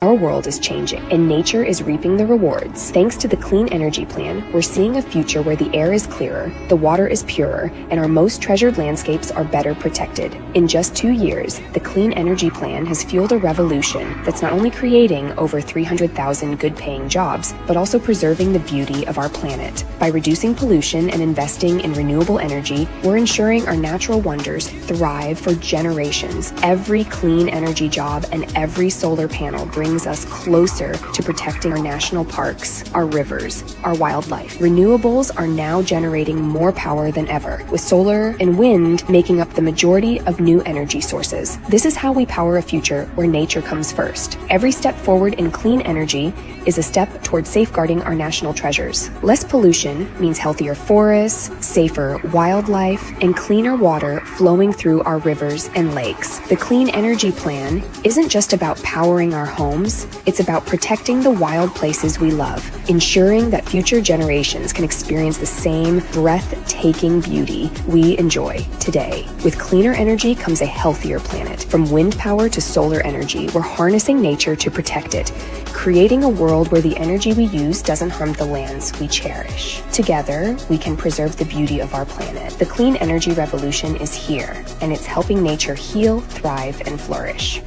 Our world is changing, and nature is reaping the rewards. Thanks to the Clean Energy Plan, we're seeing a future where the air is clearer, the water is purer, and our most treasured landscapes are better protected. In just two years, the Clean Energy Plan has fueled a revolution that's not only creating over 300,000 good paying jobs, but also preserving the beauty of our planet. By reducing pollution and investing in renewable energy, we're ensuring our natural wonders thrive for generations. Every clean energy job and every solar panel brings brings us closer to protecting our national parks, our rivers, our wildlife. Renewables are now generating more power than ever, with solar and wind making up the majority of new energy sources. This is how we power a future where nature comes first. Every step forward in clean energy is a step towards safeguarding our national treasures. Less pollution means healthier forests, safer wildlife, and cleaner water flowing through our rivers and lakes. The Clean Energy Plan isn't just about powering our homes homes, it's about protecting the wild places we love, ensuring that future generations can experience the same breathtaking beauty we enjoy today. With cleaner energy comes a healthier planet. From wind power to solar energy, we're harnessing nature to protect it, creating a world where the energy we use doesn't harm the lands we cherish. Together, we can preserve the beauty of our planet. The clean energy revolution is here, and it's helping nature heal, thrive, and flourish.